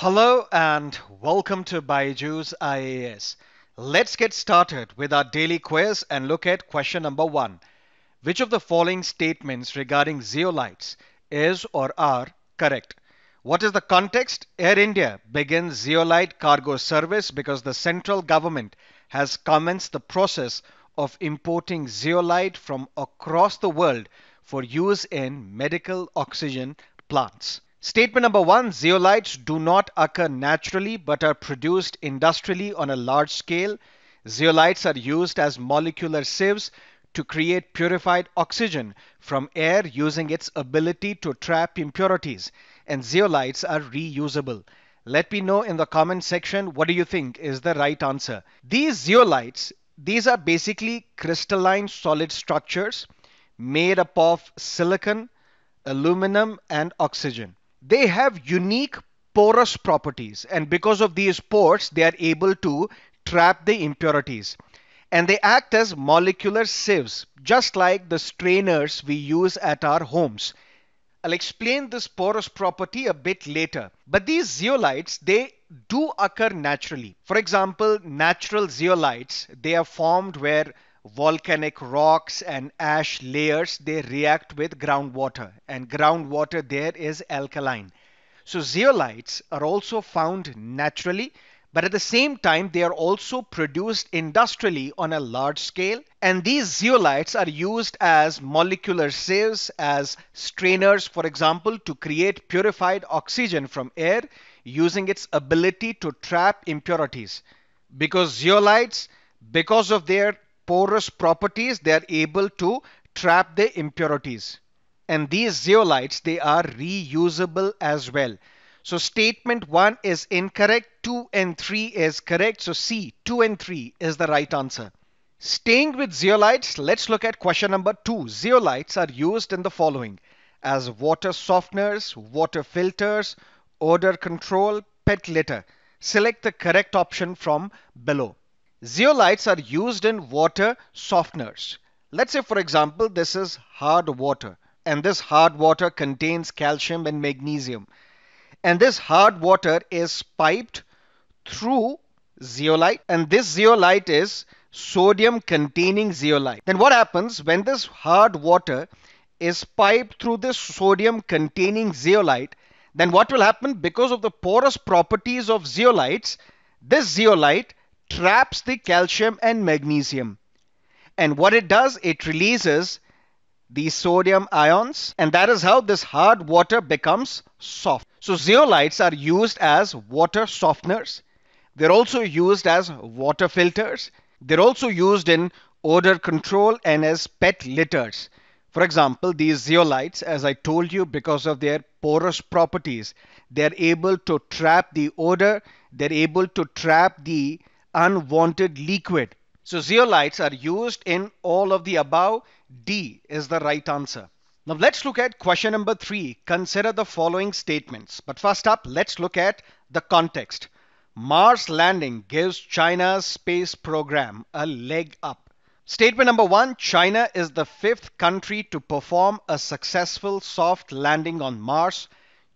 Hello and welcome to Byju's IAS. Let's get started with our daily quiz and look at question number one. Which of the following statements regarding zeolites is or are correct? What is the context? Air India begins zeolite cargo service because the central government has commenced the process of importing zeolite from across the world for use in medical oxygen plants. Statement number one zeolites do not occur naturally but are produced industrially on a large scale. Zeolites are used as molecular sieves to create purified oxygen from air using its ability to trap impurities, and zeolites are reusable. Let me know in the comment section what do you think is the right answer. These zeolites, these are basically crystalline solid structures made up of silicon, aluminum, and oxygen they have unique porous properties and because of these pores they are able to trap the impurities. And they act as molecular sieves just like the strainers we use at our homes. I'll explain this porous property a bit later. But these zeolites they do occur naturally. For example natural zeolites they are formed where volcanic rocks and ash layers they react with groundwater and groundwater there is alkaline. So zeolites are also found naturally but at the same time they are also produced industrially on a large scale and these zeolites are used as molecular sieves as strainers for example to create purified oxygen from air using its ability to trap impurities. Because zeolites because of their porous properties, they are able to trap the impurities. And these zeolites, they are reusable as well. So statement 1 is incorrect, 2 and 3 is correct. So C, 2 and 3 is the right answer. Staying with zeolites, let's look at question number 2. Zeolites are used in the following as water softeners, water filters, odor control, pet litter. Select the correct option from below. Zeolites are used in water softeners. Let's say, for example, this is hard water, and this hard water contains calcium and magnesium. And this hard water is piped through zeolite, and this zeolite is sodium containing zeolite. Then what happens when this hard water is piped through this sodium containing zeolite? Then what will happen because of the porous properties of zeolites? This zeolite traps the calcium and magnesium. And what it does, it releases the sodium ions and that is how this hard water becomes soft. So zeolites are used as water softeners. They're also used as water filters. They're also used in odor control and as pet litters. For example, these zeolites, as I told you, because of their porous properties, they're able to trap the odor, they're able to trap the unwanted liquid. So zeolites are used in all of the above. D is the right answer. Now let's look at question number three. Consider the following statements. But first up, let's look at the context. Mars landing gives China's space program a leg up. Statement number one China is the fifth country to perform a successful soft landing on Mars.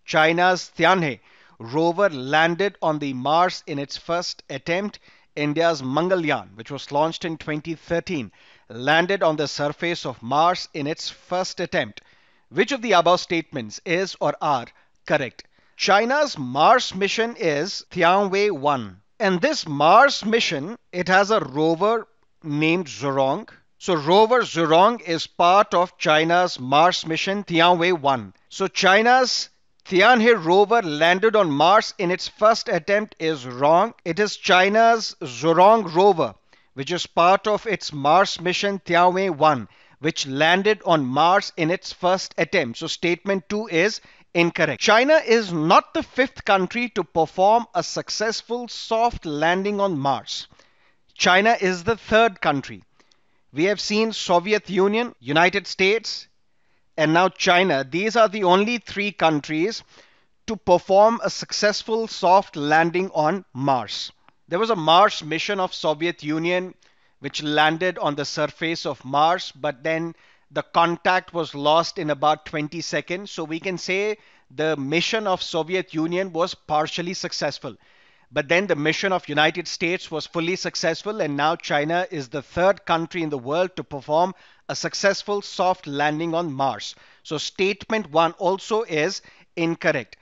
China's Tianhe rover landed on the Mars in its first attempt India's Mangalyaan, which was launched in 2013, landed on the surface of Mars in its first attempt. Which of the above statements is or are correct? China's Mars mission is Tianwen-1. And this Mars mission, it has a rover named Zhurong. So rover Zhurong is part of China's Mars mission Tianwen-1. So China's Tianhe rover landed on Mars in its first attempt is wrong. It is China's Zhurong rover, which is part of its Mars mission Tianwen-1, which landed on Mars in its first attempt. So statement 2 is incorrect. China is not the fifth country to perform a successful soft landing on Mars. China is the third country. We have seen Soviet Union, United States, and now China, these are the only three countries to perform a successful soft landing on Mars. There was a Mars mission of Soviet Union which landed on the surface of Mars, but then the contact was lost in about 20 seconds. So we can say the mission of Soviet Union was partially successful. But then the mission of United States was fully successful and now China is the third country in the world to perform a successful soft landing on Mars. So statement 1 also is incorrect.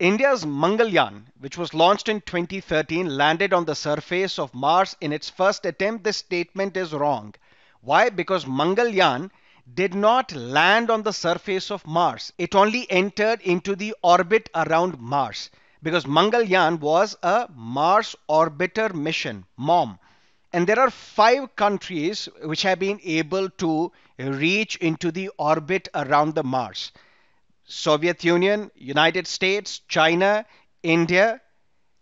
India's Mangalyaan, which was launched in 2013, landed on the surface of Mars in its first attempt. This statement is wrong. Why? Because Mangalyaan did not land on the surface of Mars. It only entered into the orbit around Mars because Mangalyaan was a Mars orbiter mission, MOM. And there are five countries which have been able to reach into the orbit around the Mars. Soviet Union, United States, China, India,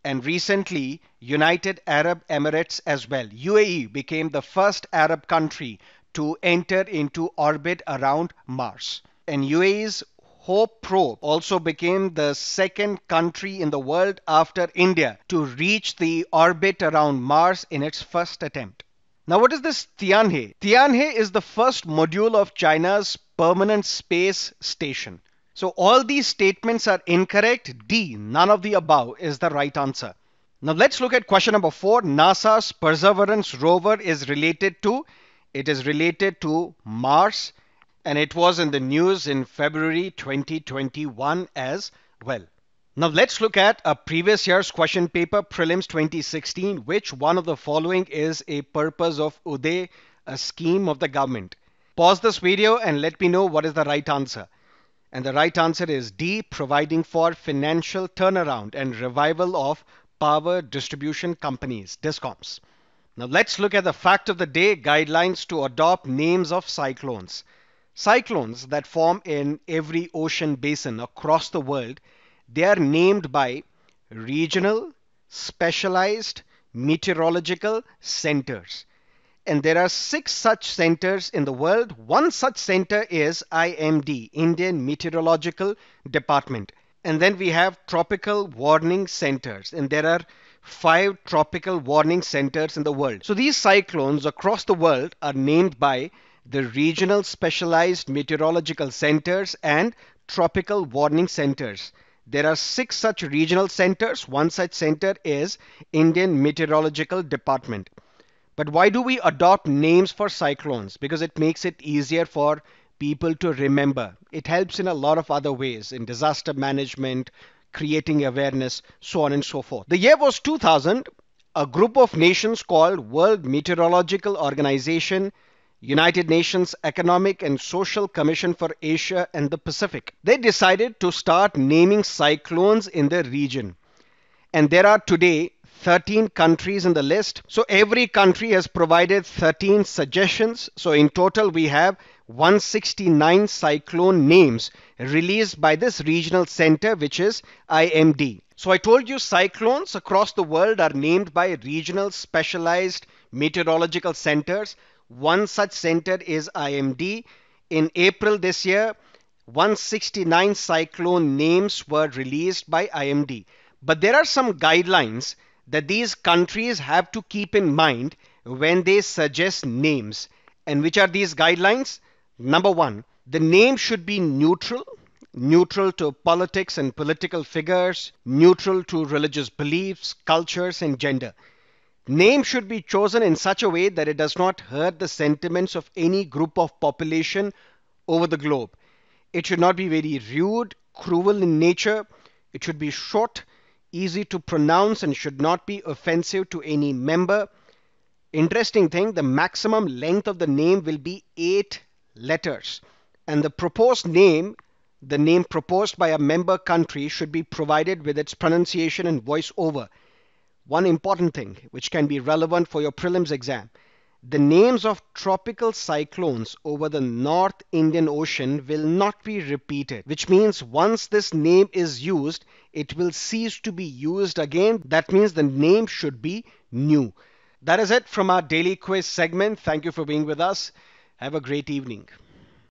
and recently United Arab Emirates as well. UAE became the first Arab country to enter into orbit around Mars. And UAE's Hope probe also became the second country in the world after India to reach the orbit around Mars in its first attempt. Now, what is this Tianhe? Tianhe is the first module of China's permanent space station. So all these statements are incorrect. D, none of the above is the right answer. Now let's look at question number four. NASA's Perseverance rover is related to, it is related to Mars and it was in the news in February 2021 as well. Now let's look at a previous year's question paper, Prelims 2016, which one of the following is a purpose of UDAY, a scheme of the government. Pause this video and let me know what is the right answer. And the right answer is D, providing for financial turnaround and revival of power distribution companies, DISCOMs. Now let's look at the fact of the day guidelines to adopt names of cyclones. Cyclones that form in every ocean basin across the world, they are named by regional, specialized meteorological centers and there are six such centers in the world. One such center is IMD, Indian Meteorological Department. And then we have tropical warning centers, and there are five tropical warning centers in the world. So these cyclones across the world are named by the regional specialized meteorological centers and tropical warning centers. There are six such regional centers. One such center is Indian Meteorological Department. But why do we adopt names for cyclones? Because it makes it easier for people to remember. It helps in a lot of other ways in disaster management, creating awareness, so on and so forth. The year was 2000. A group of nations called World Meteorological Organization, United Nations Economic and Social Commission for Asia and the Pacific. They decided to start naming cyclones in the region. And there are today 13 countries in the list. So every country has provided 13 suggestions. So in total, we have 169 cyclone names released by this regional center, which is IMD. So I told you cyclones across the world are named by regional specialized meteorological centers. One such center is IMD. In April this year, 169 cyclone names were released by IMD. But there are some guidelines that these countries have to keep in mind when they suggest names. And which are these guidelines? Number one, the name should be neutral, neutral to politics and political figures, neutral to religious beliefs, cultures, and gender. Name should be chosen in such a way that it does not hurt the sentiments of any group of population over the globe. It should not be very rude, cruel in nature. It should be short, easy to pronounce and should not be offensive to any member. Interesting thing, the maximum length of the name will be 8 letters. And the proposed name, the name proposed by a member country should be provided with its pronunciation and voice over. One important thing which can be relevant for your prelims exam the names of tropical cyclones over the North Indian Ocean will not be repeated, which means once this name is used, it will cease to be used again. That means the name should be new. That is it from our daily quiz segment. Thank you for being with us. Have a great evening.